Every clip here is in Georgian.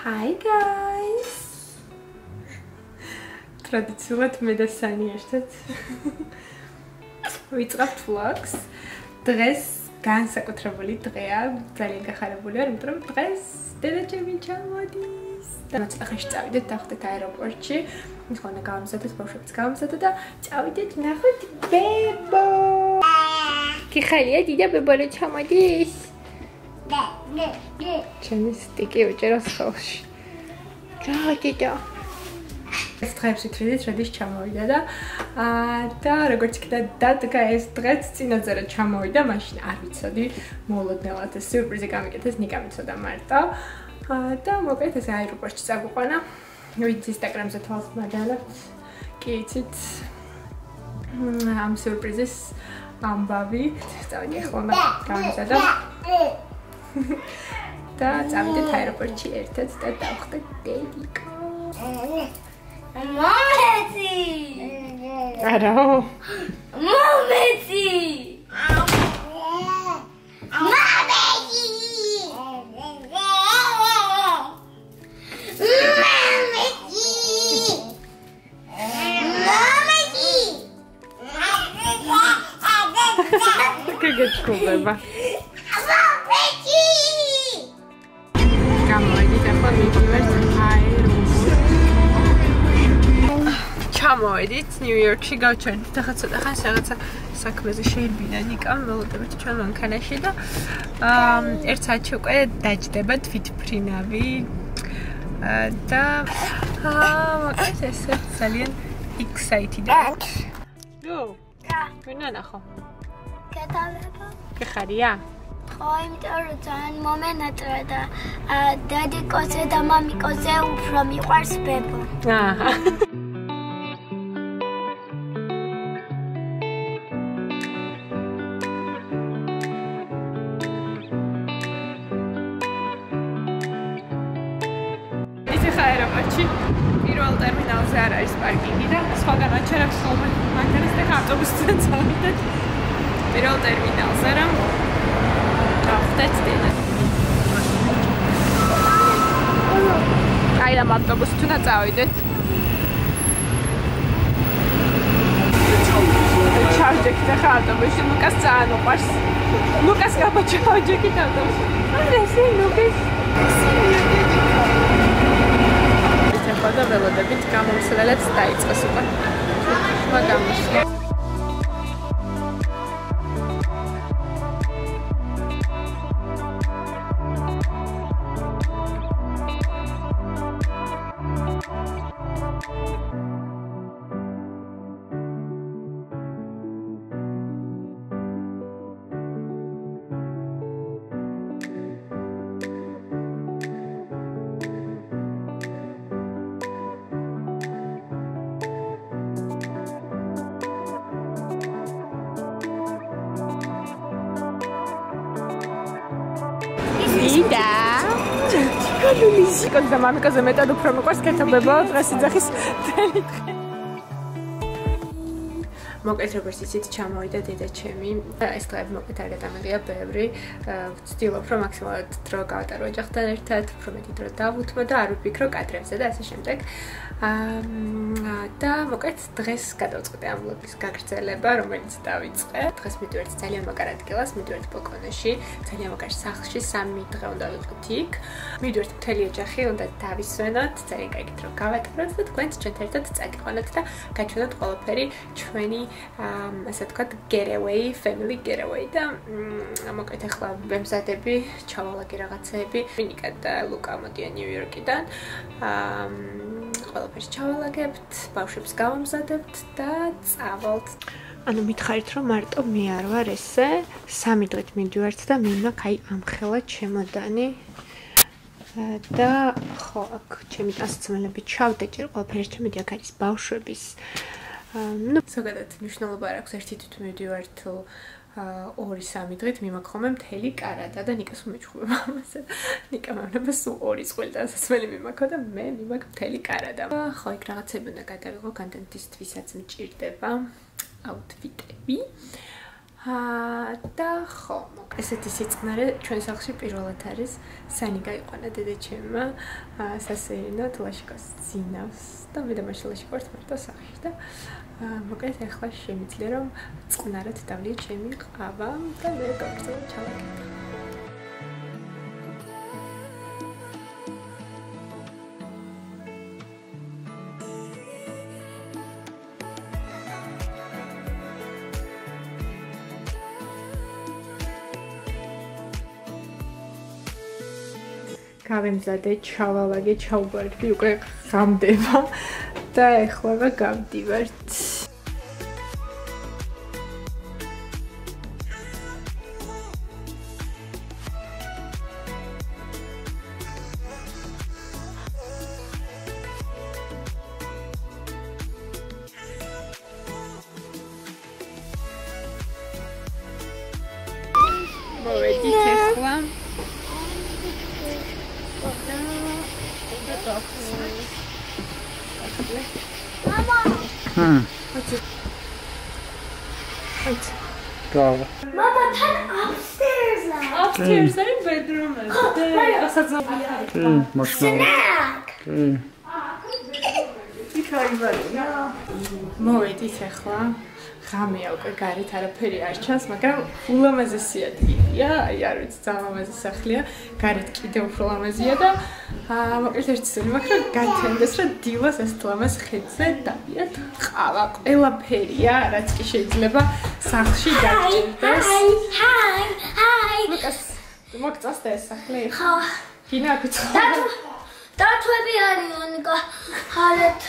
Hi guys. ტრადიციულად მე და სანი ერთად ვიწყებთ vlogs. დღეს განსაკუთრებული დღეა, ძალიან გახარებული ვარ, იმიტომ რომ დღეს დედაჩემი ჩამოდის. და მოცახაში წავიდეთ დავხდეთ აეროპორტში. მithona გამზადეთ, ბავშვებს გამზადეთ და წავიდეთ ნახოთ ბებო. კი ხალია დიდა ბებო რა ჩამოდის? ჩემი სტიკი უჭეროს ხოლში. ჯაჯა. ეს დღეებში თვითონ რედის ჩამოვიდა და აა და როგორც კიდე დადგა ეს დღეც წინაზე რა ჩამოვიდა, მაშინ არ ვიცოდი მოულოდნელად ეს სიურპრიზი გამიკეთეს, ნიკა მიცოდა მარტო. აა და მოკლედ ეს აეროპორტში წაგვიყვანა. ვიცი ინსტაგრამზე თვალს მაგალითად. კი იცით ამ სიურპრიზის ამბავი. წავიდი მაგ გამიზადა. და წავიდეთ აეროპორტში ერთად და დავხდეთ დედიკო. მომეცი! არა. მომეცი! გეჩქუბება. ჩამოვიდით ნიუ-იორკში გავჩერდით ახლა ცოტა ხანს რაღაცა საქმეზე შეირბინა ნიკა მელოდებით ჩვენ მანქანაში და აა ერთ საათში უკვე დაჯდება თვითფრინავი და აა მოკლედ ესე ძალიან excited. გო. კა. ვინა ნახო. კეთალება. გეხარია? ხო, იმიტომ რომ ძალიან მომენატრა და დედიკოზე და მამიკოზე უფრო მიყვარს ბებო. აჰა. და სხვაგან აჩერებს ხოლმე. მანქანას და ავტობუსზე წავიდეთ. პირველ ტერმინალზე რა ავტეთ დედა აი რა ავტობუსი თუ წავიდეთ. ჩავჯექით ახლა ავტობუსში. ლუკას ძალიან უყვარს. ლუკას გაბაჩავჯექით ავტობუსში. არა ესე ლუკას? ეხება და ველოდებით გამომსვლელებს დაიწყეს უკვე. Mahmoud scared. დიდა კალულისი კონდა მამიკაზე მეტად უფრო მიყვარს კეთებებო დღეს იძახის თელი დღე მოკლედ როგორც იცით ჩამოვიდა დედა ჩემი ეს დღეები მოკლედ არ გადამეღია ბევრი ვცდილობ რომ მაქსიმალურად დრო გავატარო ოჯახთან ერთად უფრო მეტი დრო დავუთმო და არ ვფიქრო კადრებზე და ასე შემდეგ და მოკლედ დღეს გადავწყვეტე ამ ვლოგის გაგრძელება, რომელიც დავიწყე. დღეს მიდივართ ძალიან მაგარ ადგილას, მიდივართ ბოკონეში, ძალიან მაგარ სახლში, სამი დღე უნდა ვიყოთ იქ. მიდივართ მთელი ოჯახი, უნდა დავისვენოთ, ძალიან კაი დრო გავატაროთ და თქვენც ჩვენთან ერთად წაგიყვანოთ და გაჩვენოთ ყველაფერი ჩვენი ასე ვთქვათ, getaway, family getaway და მოკლედ ახლა ვემზადები, ჩავალაგე რაღაცეები. ვინიკა და ლუკა მოდიან ნიუ-იორკიდან. აა ყველაფერს ჩავალაგებთ, ბავშვებს გავამზადებთ და წავალთ. ანუ მითხარით რომ მარტო მე არ ვარ ესე, სამი დღით მიდივართ და მე მაქვს აი ამხელა ჩემოდანი. და ხო, აქ ჩემი დასაცმელები ჩავდეჭერ ყველაფერს ჩემი აქ არის ბავშვების. ну, ზოგადად მნიშვნელობა არ აქვს ერთი თვით მიდივართ თუ 2-3 დღით მიმაქხომე მთელი კარადა და ნიკას უმეჩხუბება ამასე. ნიკა მეუბნება სულ 2 წელი და სასმელი მიმაქო და მე მიმაქ მთელი კარადა. ხო, იქ რაღაცები უნდა გადავიღო კონტენტისთვისაც მჭირდება აუთფიტები. აა და ხო, ესეთი სიწყნარე ჩვენ სახლში პირველად არის. სანი გაიყვანა დედაჩემმა აა სასეირნოდ ლაშიკოს ძინავს და მე და მაშინაში ვარ მარტო სახლში და მოკლედ ახლა შემიძლია რომ წყნარად დავლიე ჩემი ყავა და მე გავწევ ჩავაკეთე. გავემზადე, ჩავალაგე, ჩაუბარდი, უკვე ღამდება და ეხლა გავდივართ. მოვედით ეხლა. ჰმ. Right. გავა. Mama, turn upstairs now. Upstairs are bedrooms. ასაძობია. კი, მოშლა. Snack. კი. იქ აიბარია. მოვედით ახლა. ღამეა უკვე გარეთ არაფერი არ ჩანს, მაგრამ ულამაზესი ადგილია. აი არ ვიცი, ძალიან ლამაზი სახლია. გარეთ კიდევ უფრო ლამაზია და აა მოკლედ ერთი სული მაქვს, რომ გათენდეს, რომ დილას ეს ლამაზ ხედზე დავიათ. ყავა ყველაფერია, რაც კი შეიძლება სახლში გაჭირდეს. Hi, hi, hi. მოკას მოგწას და ეს სახლი. ხო. გინა გიცხო. დათვები არიან ხალეთ.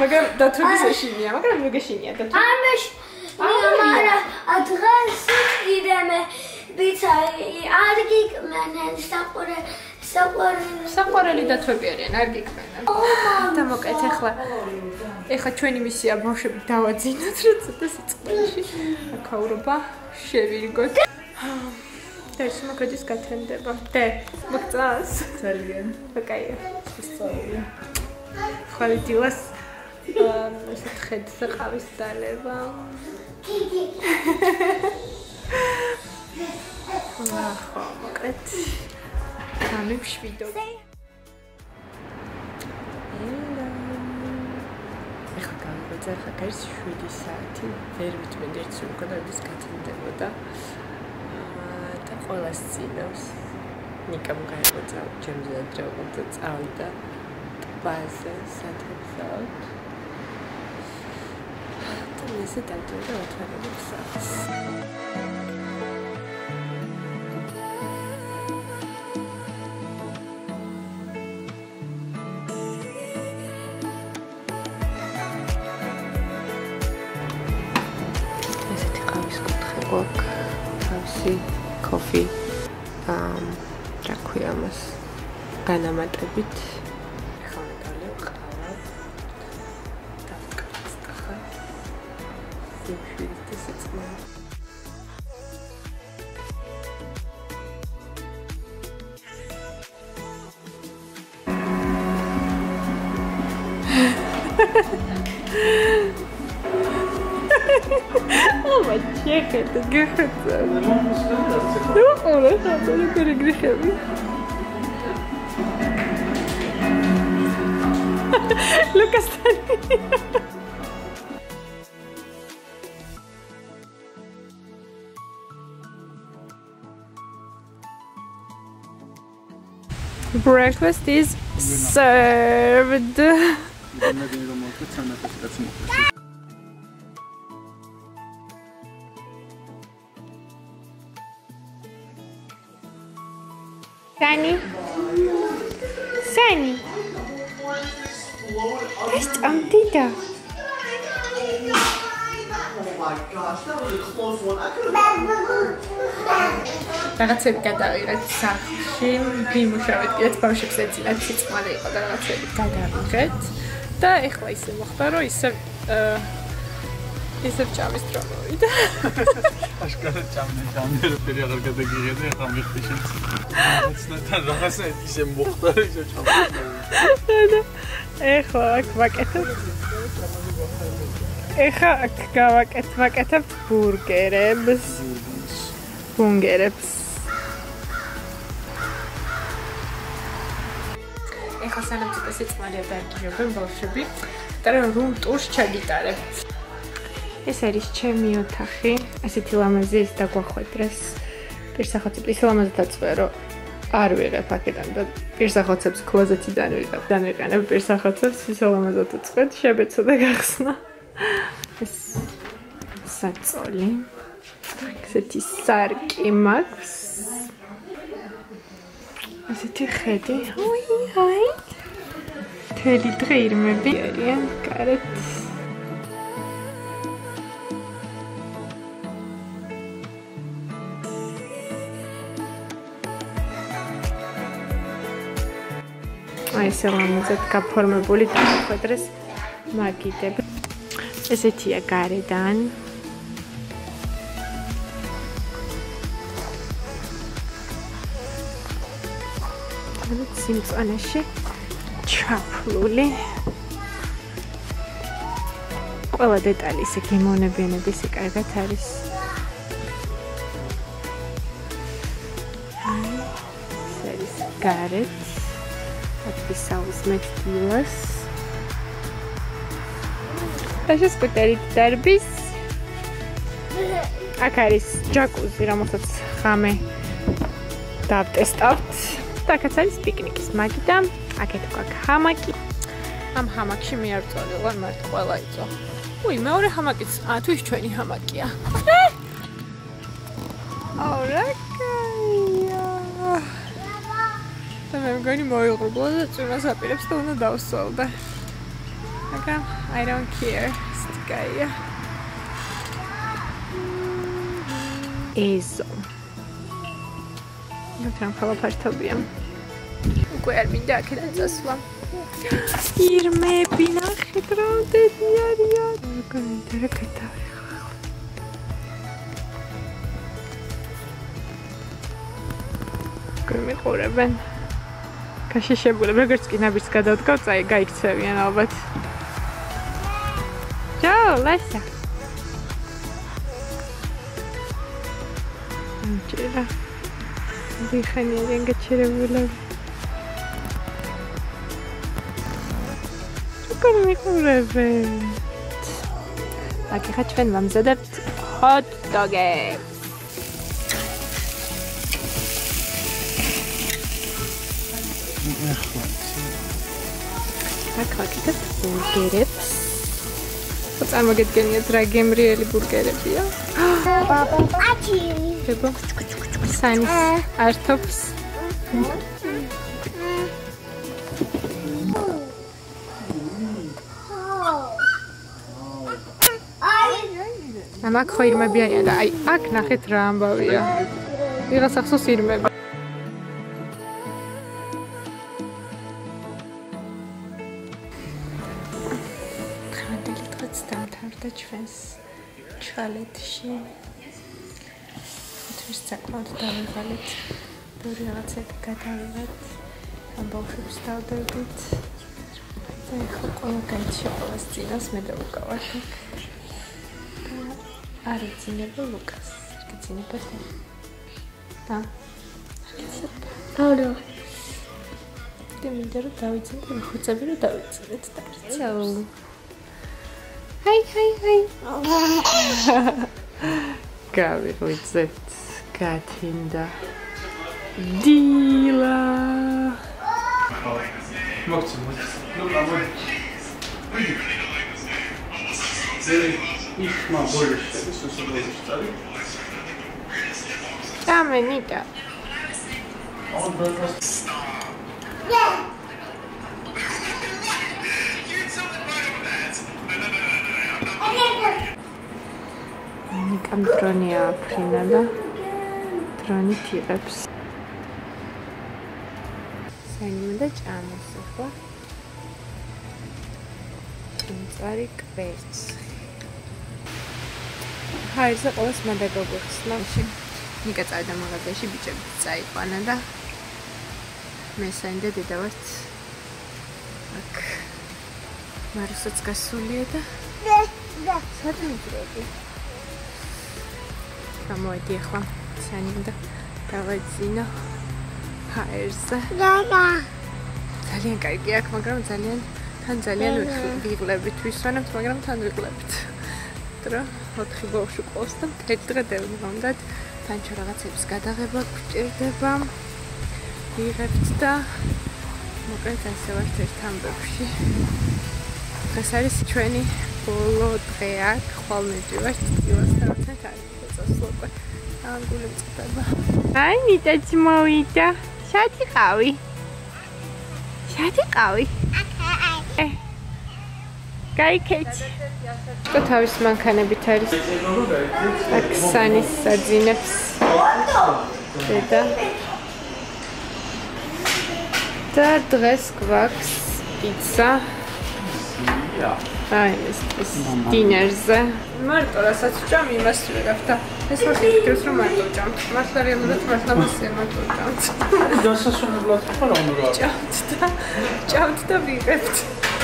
მაგრამ დათვების ეშინია, მაგრამ მიგეშინია დათვები. ამეშ მარა ადრეს იდემე ბიცაი არგი მენენ საყურე საყურე საყვარელი დათვები არიან, არ გიქმენა. და მოკეთ ახლა. ეხლა ჩვენი მისია ბავშვები დავაძინოთ, რომ ცოტა სიწყვილში აკაურობა შევირგოთ. და ეს მოკედის გათენდება. და მოგწას ძალიან. ოკეი. სწორია. ხალი დილას ესე ხედზე ყავის დალება. ახო, მოკეთ. გამი შვიდო. ეხლა გამიგვეძა, ხა გაის 7 საათი, ვერ ვიტმენდი ერთ სულ კონდების გათენდებოდა. ყოველას წინავს. ნიკამ გაიგვეძა, ჩემზე დროა და წავიდა ტბაზე სათებსად. და დავწერე ოთხი საათს. ესეთი განამატებით ახლა მეკალე ყავა დავკრავს ახლა ზიმშვილი და საწმელი ама чехეთ გეხეწა. ну, რა ხარ, როგორი გრიხები? Lucas está Breakfast is served. Sunny. Sunny. იმედი რომ მოხდა ცანათი კაცი მოხდა. Sani. Sani. ეს წამდიდა. რაღაცები გადავიღეთ სახლში, ვიმუშავეთ, კიდეც ბავშვებს ეძინათ სიწყმარე იყო და რაღაცები გადავიღეთ და ეხლა ისე მოხდა, რომ ისე აა ისე ჭამის დრო მოვიდა. აშკარა ჭამნე ჭამნე რომ ფერი აღარ გადაგიღებდი ახლა მიხდი შენს. ცნათან რაღაცა ისე მოხდა რომ ისე ჭამნე. ეხლა აქ ვაკეთებ. ეხა აქ გავაკეთ, ვაკეთებ ბურგერებს. ბურგერებს. ეხა სანამ ცოტა სიწყმალია დაგიჟებენ ბავშვები, და რომ ტურს ჩაგიტარებ. ეს არის ჩემი ოთახი. ესეთი ლამაზი ის დაგვახვედრეს. პირსახოცი პლისლამაზი დაწვერო. არ ვიღებ აქედან და პირსახოცებს კლოზეტიდან ვიღებ. დანეყანებ პირსახოცებს, ის ლამაზად უწყვეტ, შებეცო და გახსნა. ეს საწოლი. ესეთი სარკი მაქვს. ესეთი ხედი. ოი, აი. თელი დღე ირმები არიან კარეთ. აი ეს ლამაზად გაფორმებული დახვედრეს მაგიდებ. ესეთია გარედან. ანუ სიმწანეში ჩაფლული. ყველა დეტალი ისე გემოვნებიანები ისე კარგად არის. აი, ეს გარეთ აფისაუს მეტილას. ეს სკუტერი დერბის. აქ არის ჯაკუზი, რომელსაც ხამე დავტესტავთ. და აქაც არის პიკნიკის მაგიდა. აქეთ გვაქვს ჰამაკი. ამ ჰამაკში მე არ წავდი, ვარ მართ ყველა იწო. უი, მეორე ჰამაკიც, ა თუ ის ჩვენი ჰამაკია. აურაკაია. და მე მგონი მოიღრუბლა და წვიმას აპირებს და უნდა დავსვალდა. აკა, I don't care. სტიკაია. ეზო. ნუ თან ხოლო ფართობია. უკვე არ მინდა აქედან წასვლა. ირმები ნახეთ რამდენი არიან. როგორ რეკეთავი ხალ. გმიყურებენ. გაშიშებულებ როგორც კი ნაბის გადავდგავ, წაი გაიქცევიან ალბათ. ჯო, ლესა. ჯერა. დიხანი რენგა ჩერებულები. როგორ მიყურებთ? აკი ხა ჩვენ მომზადებთ hot dog-ებს. აკ ვაკეთებ ბურგერებს. წარმოგედგენიათ რა გემრიელი ბურგერებია? აკი. დებო. სანის არტოფს. ამაკ ხო ირმები არიან და აი აქ ნახეთ რა ამბავია. ვიღაც ახსოვს ირმები. ჩვენს ჩალეთში. თვითონ საკმაოდ დავიღალეთ. ბევრი რაღაცები გადავიღეთ. ამ ბავშვებს დავდებით. და ხო ყველა გაიჩი ყოველს წინას მე დავუკავარ. არის ძინება ლუკას. ძინება და. და. აურო. და მინდა რომ დავიძინოთ და Hej, hej, hej. Gabi recept Kathinda Dila. Mokci, Ich mam bolje što su se bolje stali. Dame, Nita. Onda... Yeah. ნიკამ დრონი აფრინა და დრონი თიყებს საინმე და ჭამოს ახლა წარი კვერცხი. ჰაერზე ყოველს მანდა გოგოხსნა. ნიკა წავიდა მაღაზიაში ბიჭები წაიყვანა და მე საინდა დედა ვართ. აქ. მარუსოც გასულია და სადმიძრები ჩამოვედი ახლა სანიმ და დავაძინო ჰაერზე. დადა. ძალიან კარგი აქ, მაგრამ ძალიან თან ძალიან ვიღლებით, ვისვენებთ, მაგრამ თან ვიღლებით. დრო 4 ბავშვი ყავს და ერთ დღე დევნამდათ თან ჩა რაღაცების გადაღება გვჭირდება. ვიღებთ და მოკლედ ასე ვართ ერთ ამბებში. დღეს არის ჩვენი ბოლო დღე აქ, ხოლმე ვართ ტილას დავწერთ არის. კარგი წასვლობა ანგული წდება აი მიტაც მოვიდა შათი ყავი შათი ყავი გაიქეჩ. თქო თავის მანქანებით არის. აქსანის საძინებს. და და დღეს გვაქვს პიცა. აი ეს ეს დინერზე. მარტო რასაც ვჭამ იმას ვიღებ და ეს ფიქრობს რომ მარტო ვჭამ. მართლა რეალურად მართლა მასე მარტო ვჭამ. დასასვენებლად ხო რა უნდა გააკეთო? ჭამთ და ჭამთ და ვიღებთ.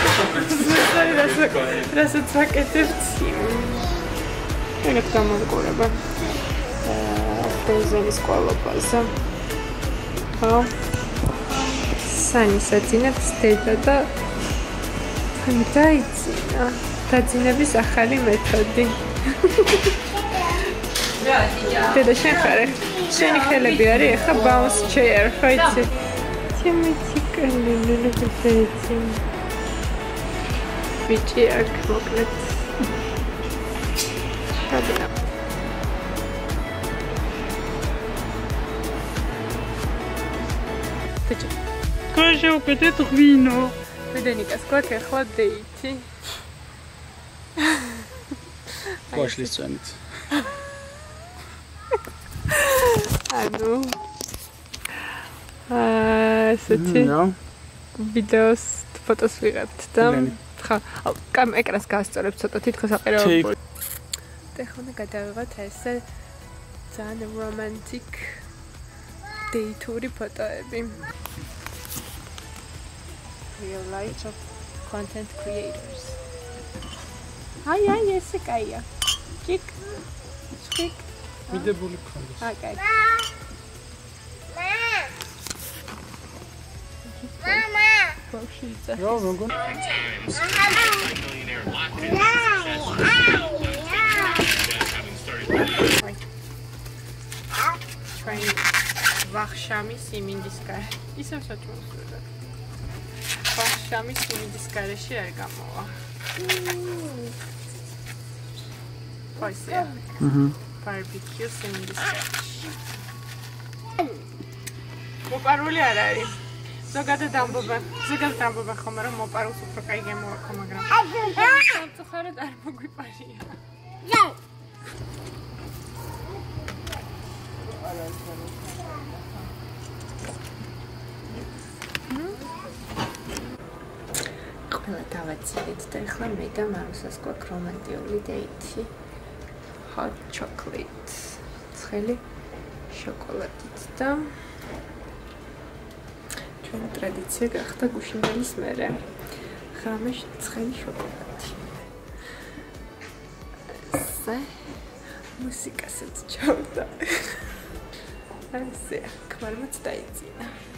რასაც ვაკეთებთ ეგეთ გამოგყურება პრეზენის ყოლობაზე ხო სანის აძინებს დედა და თან დაიძინა დაძინების ახალი მეთოდი. დედა შენ ხარ შენი ხელები არის ახლა bounce chair ხო იცი ჩემი ციკალი ნუნა ბიჭი აქ მოკლედ. შაბნა ბიჭი. კოჟო კეთე თვინო მედენიკას ყოქე ხლა დეითი კოშლის წვენით. ანუ აა ესეთი ვიდეოს ფოტოს ვიღებთ და ხა კამ ეკრანს გასწორებ ცოტა თითქოს აყერევა ტეხონა გადავიღოთ ესე ძალიან რომანტიკ დეიტური ფოტოები. Real life of content creators აი, აი, ესე კაია. ჩიკ. ჩიკ. მიდებული გქონდეს. აა, კაი. მამა. ბავში იწა. რა, როგორ? ჩვენი ვახშამის იმინდის კარი. ისევ საჭმელს ვიღებ. ვახშამის იმინდის კარეში არ გამოვა. Of course, yeah. Mm-hmm. Barbecue sandwich. მოპარული არ არის. ზოგადად ამბობა, ზოგადად ამბობა ხომ რომ მოპარულს უფრო კაი გამოვაქო, მაგრამ სამწუხაროდ არ მოგვიპარია. Yeah. ყველა დავაცილეთ და ახლა მე და მამისას გვაქვს რომანტიული დეითი. hot chocolate. ცხელი შოკოლადით და ჩვენი ტრადიცია გახდა გუშინდელის მერე. ღამეში ცხელი შოკოლადი. სა მუსიკასაც ჩავდა. ასე, ქმარმაც დაიძინა.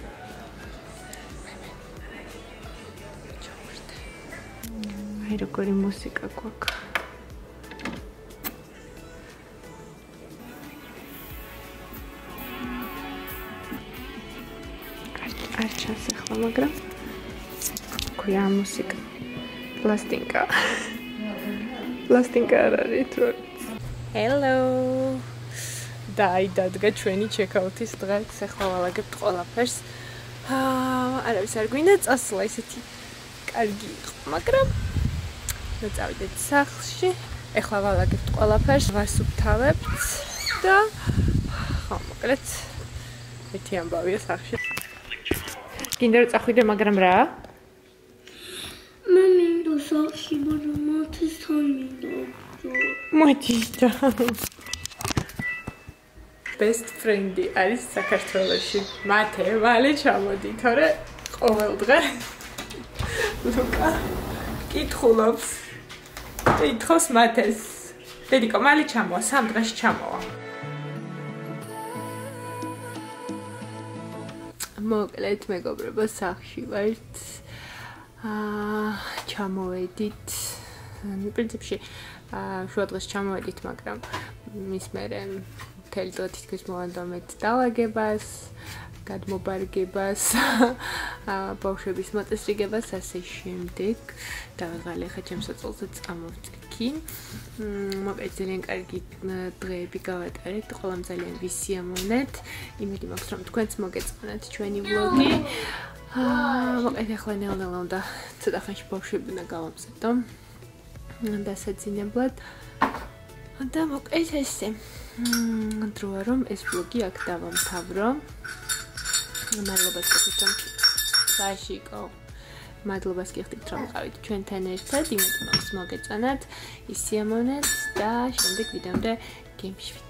აი როგორი მუსიკა გვაქვს. არ ჩანს ახლა, მაგრამ ქვია მუსიკა. პლასტინკა. პლასტინკა არ არის თუ Hello. დაი დადგა ჩვენი ჩეკაუთის დღე, ახლა ვალაგებთ ყველაფერს. აა, არავის არ გვინდა წასვლა ისეთი კარგი იყო, მაგრამ და წავიდეთ სახლში. ახლა ვალაგებთ ყველაფერს, ვასუფთავებთ და ხო, მოკლედ ერთი ამბავია სახლში. გინდა რომ წახვიდე, მაგრამ რა? მე მინდა სახში, მაგრამ მათეს თან მინდა. მოდი და best friend-ი არის საქართველოში. მათე, მალე ჩამოდი, თორე ყოველ დღე ლუკა კითხულობს. ითხოვს მათ ეს. დედიკო მალი ჩამოვა სამ დღეში ჩამოვა. მოკლედ მეგობრებო სახში ვართ აა ჩამოვედით. ნუ პრინციპში აა შუა დღეს ჩამოვედით მაგრამ მის მერე მთელი დღე თითქოს მოვანდომეთ დაალაგებას გადმობარგებას ბავშვების მოწესრიგებას ასე შემდეგ. და ღალე ხა ჩემს საწოლზე წამოვწიქი მოკლედ ძალიან კარგი დღეები გავატარეთ. ყველამ ძალიან ვისიამოვნეთ იმედი მაქვს რომ თქვენც მოგეწონათ ჩვენი ვლოგი აა მოკლედ ახლა ნელ-ნელა უნდა ცოტა ხანში ბავშვები უნდა გავამზადო. და საძინებლად და მოკლედ ესე. მ დროა რომ ეს ვლოგი აქ დავამთავრო მადლობას გიხდით ბაშიკო მადლობას გიხდით რომ ყავით ჩვენთან ერთად იმედი მაქვს მოგეწონათ. ისიამოვნეთ და შემდეგ ვიდეომდე გემშვით